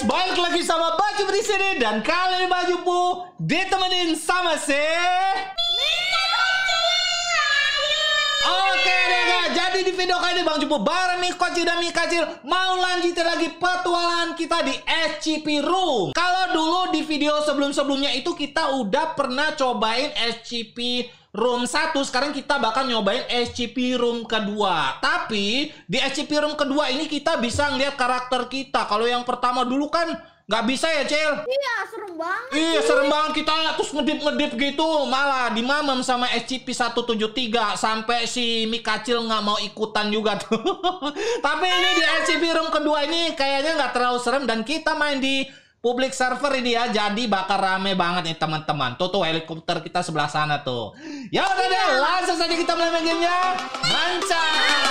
guys, balik lagi sama Baju di sini dan kali ini Baju Bu ditemenin sama si Oke deh guys, jadi di video kali ini Bang Jupu bareng Miko dan Mikacil mau lanjutin lagi petualangan kita di SCP Room. Kalau dulu di video sebelum-sebelumnya itu kita udah pernah cobain SCP Room 1, sekarang kita bakal nyobain SCP Room kedua. Tapi di SCP Room kedua ini kita bisa ngeliat karakter kita. Kalau yang pertama dulu kan nggak bisa ya, Cel? Iya, serem banget. Iya serem banget kita terus ngedip-ngedip gitu malah dimamam sama SCP-173 sampai si Mikacil nggak mau ikutan juga tuh. Tapi ini di SCP room kedua ini kayaknya nggak terlalu serem dan kita main di public server ini ya jadi bakal rame banget nih teman-teman. Tuh tuh helikopter kita sebelah sana tuh. Ya udah deh langsung saja kita mulai main gamenya. Mancang!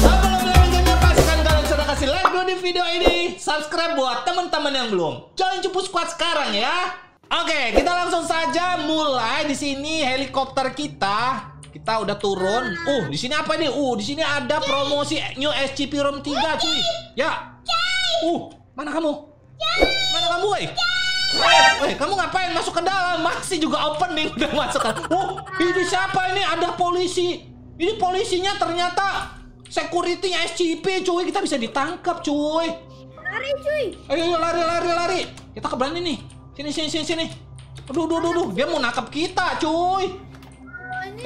Sebelum mulai gamenya pastikan kalian sudah kasih like dulu di video ini. Subscribe buat teman-teman yang belum. Join Cupu Squad sekarang ya. Oke, kita langsung saja mulai di sini helikopter kita. Kita udah turun. Uh, di sini apa nih? Uh, di sini ada promosi New SCP Room 3, cuy. Ya. Uh, mana kamu? Mana kamu, woi? Eh, kamu ngapain masuk ke dalam? Masih juga opening udah masuk ke Oh, ini siapa ini? Ada polisi. Ini polisinya ternyata security-nya SCP, cuy. Kita bisa ditangkap, cuy. Lari cuy. Ayo, ayo lari, lari, lari. Kita ke berani nih. Sini, sini, sini, sini. Aduh, aduh, aduh, aduh. Dia mau nangkap kita, cuy.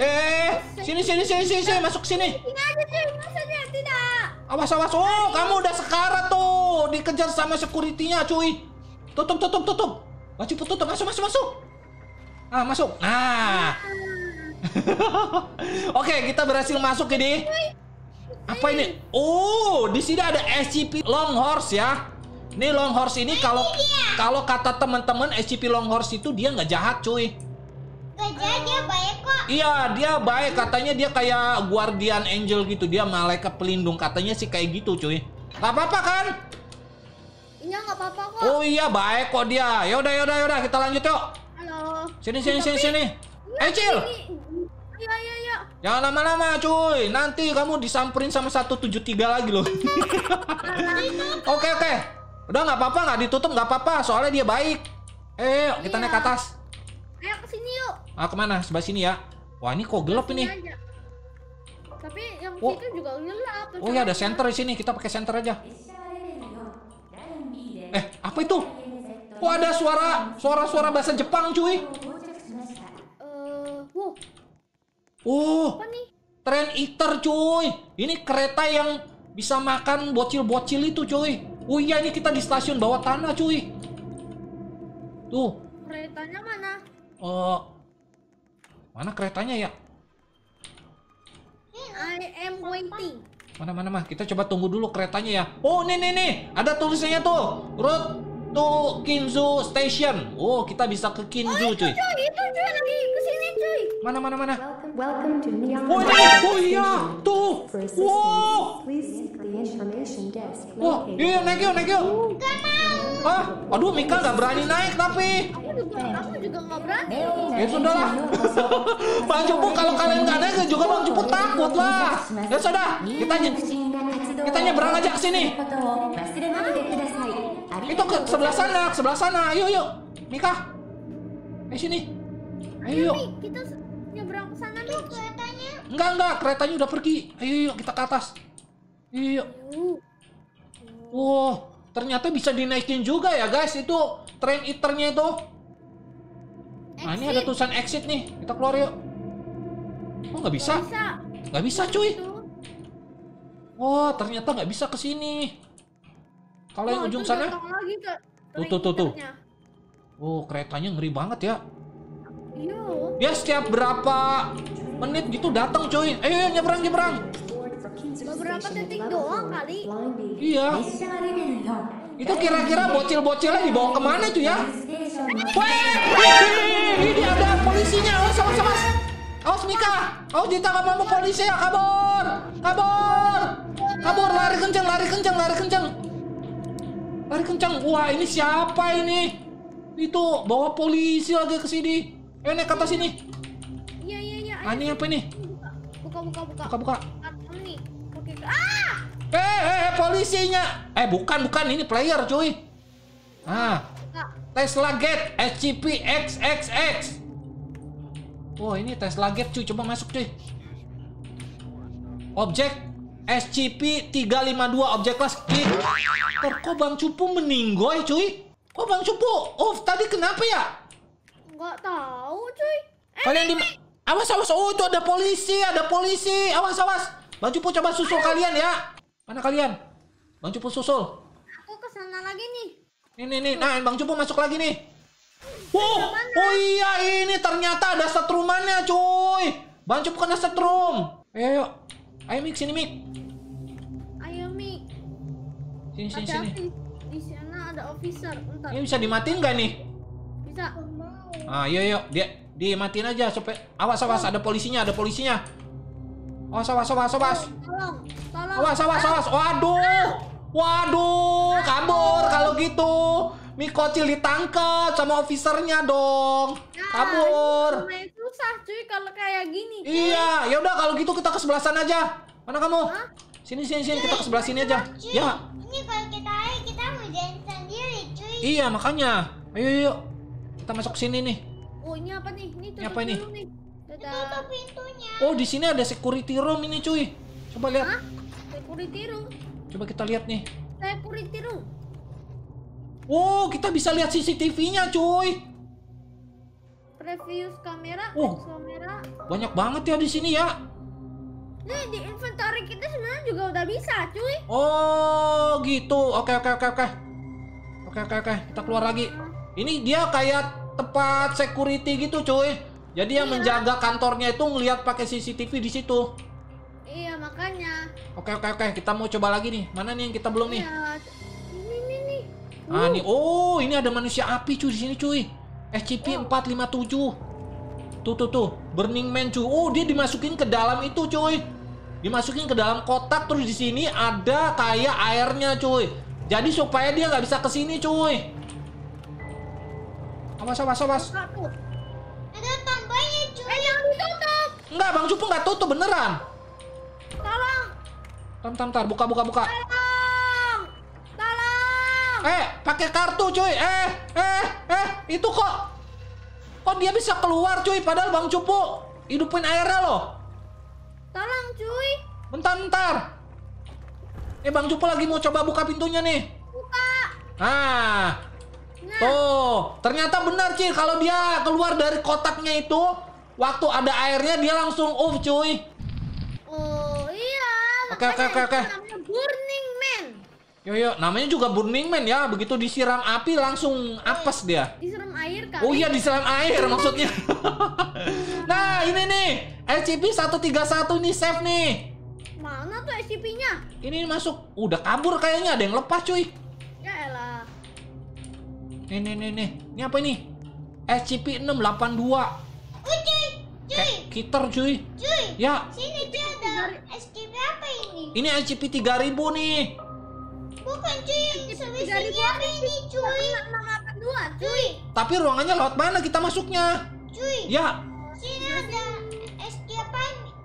Eh, sini, sini, sini, sini, sini. Masuk sini. ini aja maksudnya tidak. Awas, awas. Oh, kamu udah sekarat tuh. Dikejar sama security-nya, cuy. Tutup, tutup, tutup. Wajib tutup. Masuk, masuk, masuk. Ah, masuk. Nah. Oke, kita berhasil masuk ini. Apa ini? Oh, di sini ada SCP Long Horse ya. Ini Long Horse ini kalau kalau kata teman-teman SCP Long Horse itu dia nggak jahat, cuy. Gajah dia baik kok. Iya, dia baik. Katanya dia kayak guardian angel gitu. Dia malaikat pelindung. Katanya sih kayak gitu, cuy. Gak apa-apa kan? Ini nggak apa-apa kok. Oh iya, baik kok dia. Yaudah, yaudah, yaudah. Kita lanjut yuk. Halo. Sini, sini, sini, sini. Eh, Cil. Ayo, ayo, ayo. Jangan lama-lama, cuy. Nanti kamu disamperin sama 173 lagi loh. Oke, oke. Udah nggak apa-apa, nggak ditutup nggak apa-apa. Soalnya dia baik. Eh, kita naik ke atas. Ayo ke sini yuk. Ah, ke mana? Sebelah sini ya. Wah, ini kok gelap ini. Aja. Tapi yang Oh. situ juga gelap. Oh ya, ada center di sini. Kita pakai center aja. Eh, apa itu? Kok ada suara suara-suara bahasa Jepang, cuy? Wow, Oh, apa nih? tren eater, cuy. Ini kereta yang bisa makan bocil-bocil itu, cuy. Oh iya, ini kita di stasiun bawah tanah, cuy. Tuh, Keretanya mana? eh mana keretanya ya? I am waiting. Mana mana mah? Kita coba tunggu dulu keretanya ya. Oh, nih nih nih, ada tulisannya tuh. Road to Kinzu Station. Oh, kita bisa ke Kinzu, cuy. Cuy, itu cuy lagi ke sini cuy. Mana mana mana? Welcome, welcome to Neon. Oh ini, oh iya, tuh. Wow. Wah, located. iya naik yuk, naik yuk. Hah? Aduh, Mika nggak berani naik tapi. Aku juga, aku juga nggak berani. Ya sudah lah. Bang Cupu kalau kalian nggak naik juga Bang Cupu takut lah. Ya sudah, kita kita nyebrang aja ke sini. Itu ke sebelah sana, ke sebelah sana. Ayo yuk, Mika. Eh sini. Ayo yuk. Kita nyebrang ke sana nih. Keretanya. Enggak enggak, keretanya udah pergi. Ayo yuk kita ke atas. Ayo yuk. Wow, ternyata bisa dinaikin juga ya guys itu train eaternya itu. Nah ini ada tulisan exit nih, kita keluar yuk. Oh nggak bisa, bisa. nggak bisa cuy. Tuh. Wah ternyata nggak bisa ke sini. Kalau yang Oh, ujung itu sana, lagi ke Tuh, tuh, tuh, tuh. oh keretanya ngeri banget ya. Iya. Dia setiap berapa menit gitu datang cuy. Ayo, ayo nyebrang nyebrang. Beberapa detik doang kali. Iya. Itu kira-kira bocil-bocilnya dibawa ke mana tuh ya? Wih, ini ada polisinya. Awas, awas, awas. Awas Mika. Awas ditangkap sama polisi ya. Kabur, kabur, kabur. Lari kenceng, lari kenceng, lari kenceng. Lari kenceng. Wah, ini siapa ini? Itu bawa polisi lagi ke sini. Eh, naik ke atas ini. Iya iya iya. Ah, ini apa ini? Buka buka buka. Buka buka. Nih. Oke. Ah! Eh, eh, eh, polisinya. Eh, bukan, bukan. Ini player, cuy. Ah. Tesla Gate SCP XXX. Oh, ini Tesla Gate, cuy. Coba masuk, cuy. Objek SCP-352 objek kelas Victor, kok Bang Cupu meninggoy, cuy? Kok Bang Cupu? Oh, tadi kenapa ya? Nggak tahu cuy. Eh, Kalian di Awas awas. Oh, itu ada polisi, ada polisi. Awas awas. Bang Cupu coba susul kalian ya. Mana kalian? Bang Cupu susul. aku ke sana lagi nih. Nih nih nih. Nah, Bang Cupu masuk lagi nih. Wow, oh iya ini ternyata ada setrumannya, cuy. Bang Cupu kena setrum. Ayo, ayo. Ayo Mik, sini Mik. Ayo Mi. Sini sini sini. Di sana ada officer. Entar. Ini bisa dimatiin nggak nih? Bisa. Ah, yuk yuk. Dia dimatiin aja supaya awas awas ada polisinya, ada polisinya. Awas awas awas awas. Tolong. Tolong. Awas, awas, awas. Waduh. Waduh, kabur kalau gitu. Mikocil ditangkap sama officernya dong. Nah, Kabur. Susah cuy kalau kayak gini. cuy. Iya, ya udah kalau gitu kita ke sebelah sana aja. Mana kamu? Hah? Sini sini sini kita ke sebelah sini aja. Ya. Ini kalau kita air kita mau jalan sendiri cuy. Iya, makanya. Ayo yuk. Kita masuk sini nih. Oh ini apa nih? Ini tutup apa ini? dulu nih. Tutup pintunya. Oh, di sini ada security room ini, cuy. Coba lihat. Hah? Security room. Coba kita lihat nih. Security room. Oh, kita bisa lihat CCTV-nya, cuy. Previous kamera. Oh. kamera. Banyak banget ya di sini ya. Nih di inventory kita sebenarnya juga udah bisa cuy. Oh, gitu. Oke, oke, oke, oke. Oke, oke, oke. Kita keluar lagi. Ini dia kayak tempat security gitu, cuy. Jadi yang Iya. menjaga kantornya itu ngelihat pakai CCTV di situ. Iya makanya. Oke, oke, oke. Kita mau coba lagi nih. Mana nih yang kita belum nih? Iya. Ini nih nih. Ah, nih. Oh, ini ada manusia api cuy di sini, cuy. SCP-457. Tuh, tuh, tuh. Burning Man, cuy. Oh, dia dimasukin ke dalam itu, cuy. Dimasukin ke dalam kotak terus di sini ada kayak airnya, cuy. Jadi supaya dia nggak bisa ke sini, cuy. Awas, awas, awas. Ada tombolnya cuy. Eh jangan ditutup. Enggak, Bang Cupu nggak tutup beneran. Tolong. Tam, tam, tar. Buka, buka, buka. Tolong. Eh, pakai kartu, cuy. Eh, eh, eh. Itu kok. Kok dia bisa keluar, cuy? Padahal Bang Cupu hidupin airnya loh. Tolong cuy. Bentar, bentar. Eh, Bang Cupu lagi mau coba buka pintunya nih. Buka. Nah, Nah. tuh. Ternyata benar, Cil. Kalau dia keluar dari kotaknya itu, waktu ada airnya dia langsung off, cuy. Oh iya. Oke, oke, oke, oke. itu namanya Burning Man. Yo, yo. Namanya juga Burning Man ya. Begitu disiram api langsung apes dia. Disiram air kali. Oh iya, disiram air maksudnya. nah, ini nih. SCP-131 nih, safe nih. Mana tuh SCP-nya? Ini masuk. Udah kabur kayaknya. Ada yang lepas, cuy. Ya elah. Nih, nih, nih, nih. Ini apa ini? SCP-682. Oh cuy. Cuy. Kayak kiter, cuy. Cuy. Ya, Sini cuy ada SCP apa ini? ini SCP-3000 nih. SCP sebesarnya apa ini cuy? 682 cuy. Cuy. Tapi ruangannya lewat mana kita masuknya? Cuy. Ya, Sini ada SCP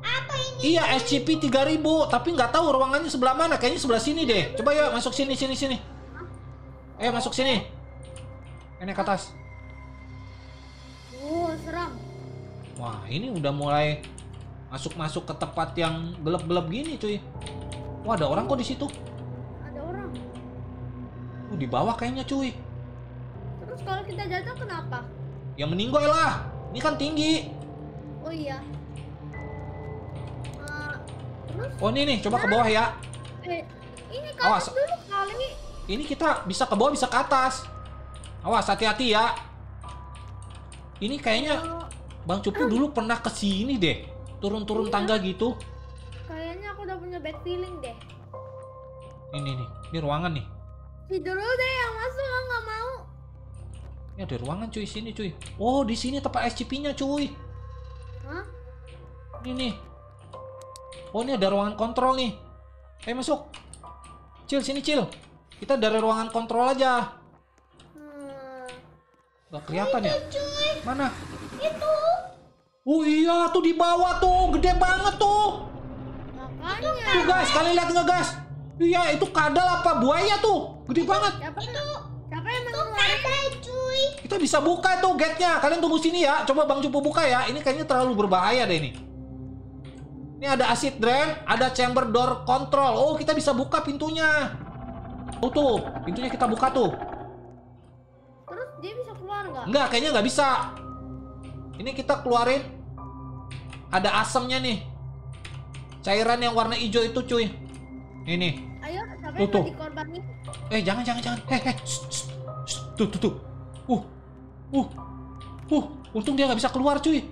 apa ini? iya SCP-3000. Tapi nggak tahu ruangannya sebelah mana. Kayaknya sebelah sini deh. Coba ya masuk sini, sini, sini. Ayo masuk sini. Ini ke atas. Oh seram. Wah, ini udah mulai masuk-masuk ke tempat yang gelap-gelap gini, cuy. Wah, ada orang kok di situ. Uh, di bawah kayaknya, cuy. Terus kalau kita jatuh kenapa? Ya meninggoy lah. Ini kan tinggi. Oh iya. Eh, terus Oh, ini nih, coba ke bawah ya. eh ini ke Awas. dulu kali. Ini kita bisa ke bawah, bisa ke atas. Awas, hati-hati ya. Ini kayaknya Bang Cupu dulu pernah ke sini deh. Turun-turun tangga gitu. kayaknya aku udah punya bad feeling deh. Ini nih, ini ruangan nih. Tidur dulu deh yang masuk ah, nggak mau. Ini ada ruangan cuy, sini cuy. Oh, di sini tempat SCP-nya cuy. Hah? Ini nih. Oh, ini ada ruangan kontrol nih. Ayo masuk. Cil, sini Cil. Kita dari ruangan kontrol aja. Hmm. Gak kelihatan ya? Cuy. Mana? Itu. Oh iya, tuh di bawah tuh. Gede banget tuh. Makanya. Tuh guys, kalian lihat guys? Iya, itu kadal apa buaya tuh? Gede banget. Siapa Itu siapa yang itu kada cuy. Kita bisa buka tuh gate-nya. Kalian tunggu sini ya. Coba Bang Cupu buka ya. Ini kayaknya terlalu berbahaya deh ini. Ini ada acid drain, ada chamber door control. Oh, kita bisa buka pintunya. Oh tuh, pintunya kita buka tuh. Terus dia bisa keluar nggak? Enggak, kayaknya nggak bisa. Ini kita keluarin. Ada asamnya nih. Cairan yang warna hijau itu cuy. Ini. Tuh, yang tuh. Eh, jangan, jangan, jangan. Eh, eh. shh, shh, shh. Tuh, tuh, tuh. Uh. Uh. Uh. Untung dia nggak bisa keluar cuy.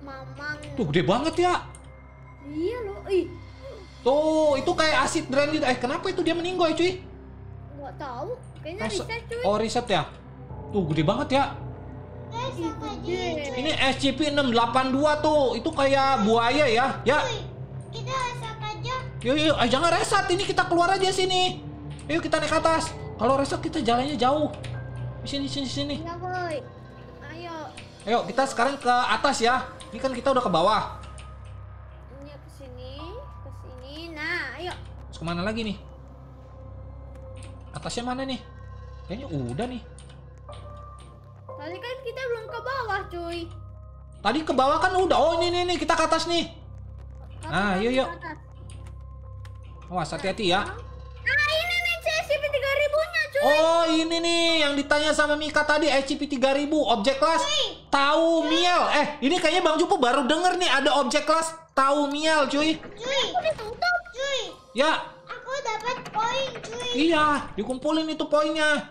Mamang. Tuh, gede banget ya. Iya loh, ih. Tuh, itu kayak acid drain gitu. Eh, kenapa itu dia meninggoy cuy? Nggak tahu. Kayaknya Masa- reset cuy. Oh, riset ya. Tuh, gede banget ya. Cuy. Ini SCP-682 tuh. Itu kayak buaya ya. Ya, Cuy, kita. Yuk, yuk, eh, jangan reset. Ini kita keluar aja sini. Yuk, kita naik ke atas. Kalau reset kita jalannya jauh. Di sini, sini, sini. Boy. Ayo. Ayo, kita sekarang ke atas ya. Ini kan kita udah ke bawah. Ini ke sini, ke sini. Nah, ayo. Terus ke mana lagi nih? Atasnya mana nih? Kayaknya udah nih. Tadi kan kita belum ke bawah, cuy. Tadi ke bawah kan udah. Oh, ini, nih, nih. Kita ke atas nih. Ah, atas, yuk, yuk. atas. Awas, hati-hati ya. Nah, ini nih CSCP 3000-nya, cuy. Oh, ini nih yang ditanya sama Mika tadi SCP-3000 objek kelas tahu miel. Eh, ini kayaknya Bang Cupu baru denger nih ada objek kelas tahu miel, cuy. Cuy, Aku ditutup. cuy. Ya, Aku dapat poin cuy. iya, dikumpulin itu poinnya.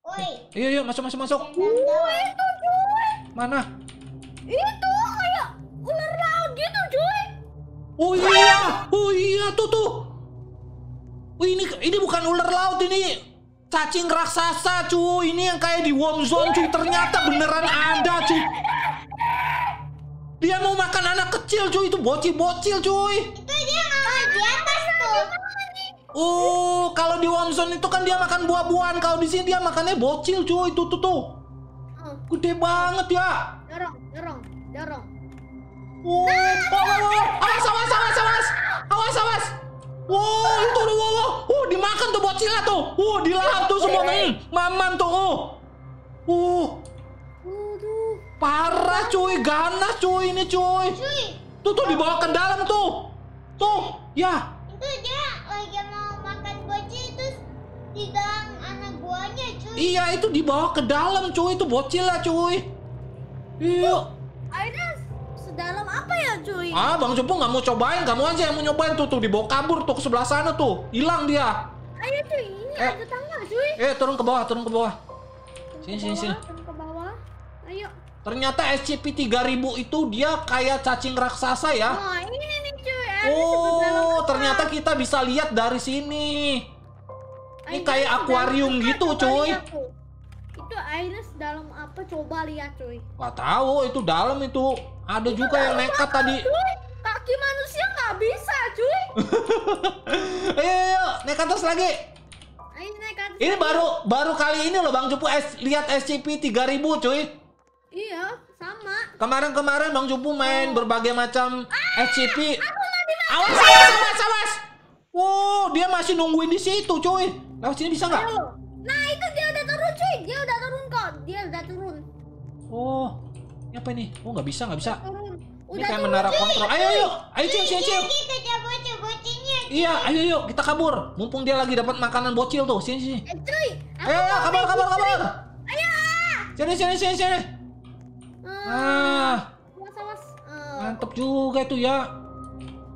Woi, Iya, yuk, masuk, masuk, masuk. Uh, itu, cuy. Mana? Itu kayak ular laut gitu, cuy. Oh iya, oh iya, tuh tuh. Oh, ini ini bukan ular laut ini cacing raksasa cuy. Ini yang kayak di Worm Zone cuy. Ternyata beneran ada cuy. Dia mau makan anak kecil cuy. Itu bocil-bocil cuy. itu dia nggak di atas tuh. Oh, kalau di Worm Zone itu kan dia makan buah-buahan. Kalau di sini dia makannya bocil cuy. Tuh tuh tuh. Oh, Gede banget ya. dorong, dorong, dorong. Oh, oh, oh, oh. awas, awas, awas, awas, awas, awas. Wow, itu tuh, wow, wow. Uh, dimakan tuh bocilnya tuh. Uh, dilahap tuh semua. Hmm, mamam tuh. Uh. Uh, parah cuy, ganas cuy ini cuy. Cuy, Tuh tuh dibawa ke dalam tuh. Tuh, ya. itu dia lagi mau makan bocil terus di dalam anak buahnya cuy. Iya, itu dibawa ke dalam cuy. Itu bocil lah cuy. Iya. Airnya sedalam apa ya, cuy? Ah, Bang Cupu nggak mau cobain. Kamu aja yang mau nyobain tuh. Tuh dibawa kabur tuh ke sebelah sana tuh. Hilang dia. Ayo, cuy. Ini Eh. ada tangga, cuy. Eh, turun ke bawah, turun ke bawah. Turun Sini, ke sini, bawah, sini. turun ke bawah. Ayo. Ternyata SCP-3000 itu dia kayak cacing raksasa ya. Oh, ini nih, cuy. Oh, ternyata kita bisa lihat dari sini. Ini Airnya kayak akuarium gitu, cuy. Itu airnya sedalam apa? Coba lihat, cuy. Gak tahu itu dalam itu. Ada juga yang nekat tadi. Cuy, kaki manusia nggak bisa, cuy. Ayo, ayo, naik atas lagi. Ayo naik ke atas Ini lagi. baru baru kali ini loh Bang Cupu S- lihat SCP-3000 cuy. Iya, sama. Kemarin-kemarin Bang Cupu main berbagai macam SCP. Aku nggak dimakan. Awas, awas, awas, awas. Wow, dia masih nungguin di situ, cuy. Lewat sini bisa nggak? Nah, itu dia udah turun, cuy. Dia udah turun kok. Dia udah turun. Oh, ini apa ini? Oh, nggak bisa, nggak bisa. Ini Udah kayak turun. menara kontrol. Ayo, ayo, ayo. Ini kejar bocil-bocilnya. Iya, ayo, yuk, kita kabur. Mumpung dia lagi dapat makanan bocil tuh. Sini, sini. Eh, cuy. Ayo, ayo, kabur, kabur, kabur. Ayo. Sini, sini, sini, sini. Ah. Ah. Ah. mantep juga itu ya.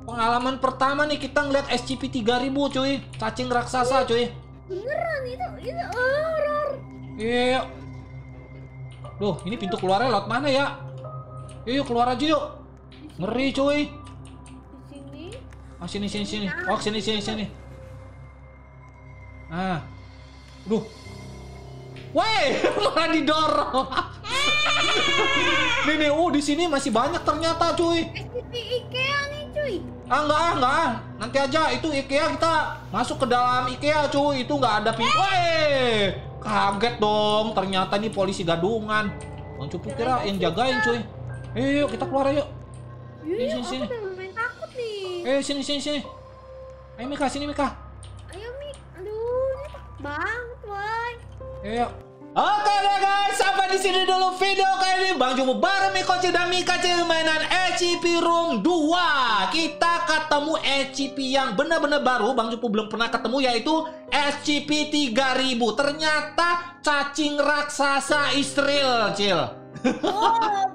Pengalaman pertama nih kita ngeliat SCP-3000 cuy. Cacing raksasa cuy. Beneran itu, itu horor. Iya. Duh, ini pintu keluarnya lewat mana ya? Yuk, yuk keluar aja yuk. Ngeri cuy. Di sini. Oh, sini, sini, sini. Oh, sini, sini, sini. Ah. Duh. Woi, malah didorong. nih, nih, oh di sini masih banyak ternyata cuy. SCP IKEA nih, cuy. Ah, enggak, ah, enggak. ah. Nanti aja itu IKEA kita masuk ke dalam IKEA cuy. Itu enggak ada pintu. Woi, kaget dong. Ternyata nih polisi gadungan. Bang Cupu kira yang jagain cuy. Eh, yuk kita keluar yuk. Yuk, Sini, yuk, sini, udah main takut Eh sini sini sini. Ayo Mika sini Mika. Ayo Mi, aduh, ini takut banget, woi. Ayo. Oke deh guys, sampai di sini dulu video kali ini. Bang Jumu bareng Miko dan Mika mainan SCP Room 2. Kita ketemu SCP yang benar-benar baru. Bang Jumu belum pernah ketemu yaitu SCP 3000. Ternyata cacing raksasa Israel, Cil.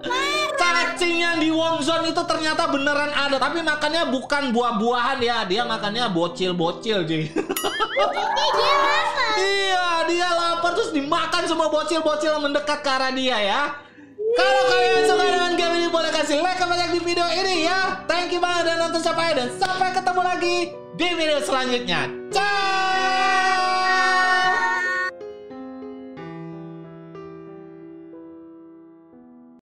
Yang di Wong Zone itu ternyata beneran ada, tapi makannya bukan buah-buahan ya, dia makannya bocil-bocil, Cil. Ini dia? Iya, dia lapar terus dimakan semua bocil-bocil yang mendekat ke arah dia ya. Kalau kalian suka dengan game ini boleh kasih like banyak di video ini ya. Thank you banget dan nonton sampai dan sampai ketemu lagi di video selanjutnya. Ciao.